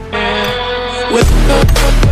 with the